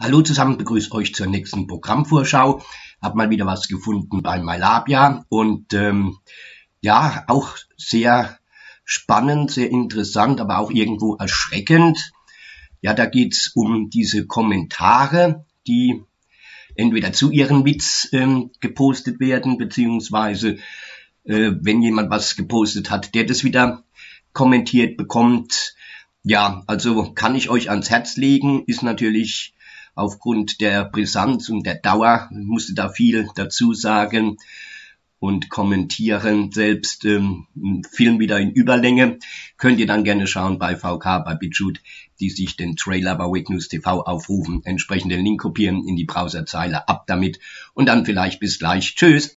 Hallo zusammen, begrüße euch zur nächsten Programmvorschau. Hab mal wieder was gefunden bei Malabia und ähm, ja, auch sehr spannend, sehr interessant, aber auch irgendwo erschreckend. Ja, da geht's um diese Kommentare, die entweder zu ihren Witz ähm, gepostet werden, beziehungsweise äh, wenn jemand was gepostet hat, der das wieder kommentiert bekommt. Ja, also kann ich euch ans Herz legen, ist natürlich aufgrund der Brisanz und der Dauer, musste da viel dazu sagen und kommentieren, selbst ähm, Film wieder in Überlänge, könnt ihr dann gerne schauen bei VK, bei BitChute, die sich den Trailer bei Wake News TV aufrufen, entsprechend Link kopieren in die Browserzeile, ab damit und dann vielleicht bis gleich. Tschüss!